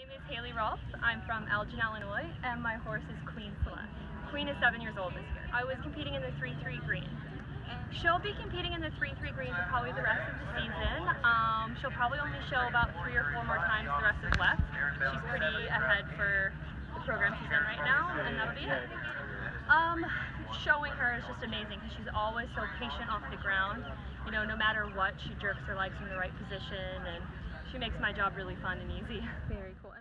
name is Haley Rolfe. I'm from Elgin, Illinois, and my horse is Queen Celeste. Queen is seven years old this year. I was competing in the 3-3 green. She'll be competing in the 3-3 green for probably the rest of the season. Um, she'll probably only show about three or four more times the rest is left. She's pretty ahead for the program she's in right now, and that'll be it. Um, showing her is just amazing because she's always so patient off the ground. You know, no matter what, she jerks her legs in the right position, and my job really fun and easy. Very cool.